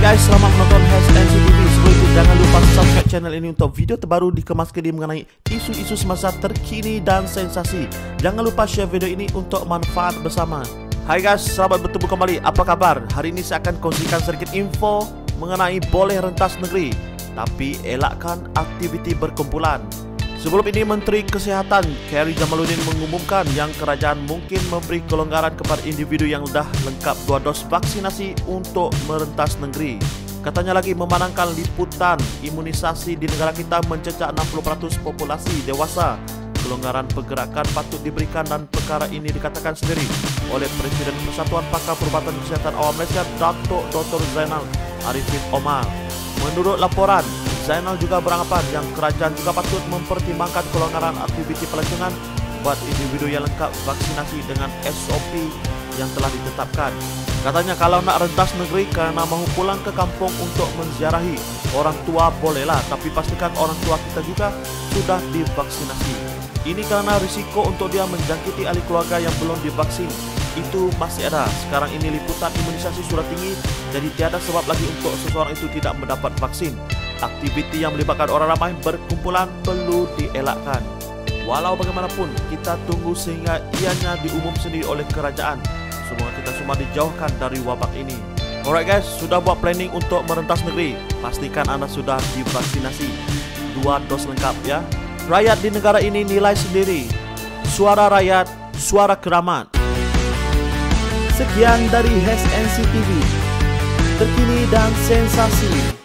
guys, selamat menonton HSNC TV. Sebelum itu jangan lupa subscribe channel ini untuk video terbaru dikemas kedi mengenai isu-isu semasa terkini dan sensasi. Jangan lupa share video ini untuk manfaat bersama. Hai guys, selamat bertemu kembali. Apa kabar? Hari ini saya akan kongsikan sedikit info mengenai boleh rentas negeri, tapi elakkan aktiviti berkumpulan. Sebelum ini Menteri Kesehatan Kerry Jamaluddin mengumumkan yang kerajaan mungkin memberi kelonggaran kepada individu yang dah lengkap dua dos vaksinasi untuk merentas negeri. Katanya lagi memandangkan liputan imunisasi di negara kita mencecah 60% populasi dewasa. Kelonggaran pergerakan patut diberikan dan perkara ini dikatakan sendiri oleh Presiden Persatuan Pakar Perubatan Kesihatan Awam Malaysia Datuk Dr. Zainal Arifin Omar. Menurut laporan, Zainal juga beranggapan yang kerajaan juga patut mempertimbangkan kelonggaran aktiviti pelancongan buat individu yang lengkap vaksinasi dengan SOP yang telah ditetapkan. Katanya kalau nak rentas negeri kerana mahu pulang ke kampung untuk menziarahi orang tua bolehlah tapi pastikan orang tua kita juga sudah divaksinasi. Ini karena risiko untuk dia menjangkiti ahli keluarga yang belum divaksin itu masih ada. Sekarang ini liputan imunisasi sudah tinggi jadi tiada sebab lagi untuk seseorang itu tidak mendapat vaksin aktiviti yang melibatkan orang ramai berkumpulan perlu dielakkan. Walau bagaimanapun, kita tunggu sehingga ianya diumum sendiri oleh kerajaan. Semoga kita semua dijauhkan dari wabak ini. Alright guys, sudah buat planning untuk merentas negeri. Pastikan anda sudah divaksinasi. Dua dos lengkap ya. Rakyat di negara ini nilai sendiri. Suara rakyat, suara keramat. Sekian dari HSNC TV. Terkini dan sensasi.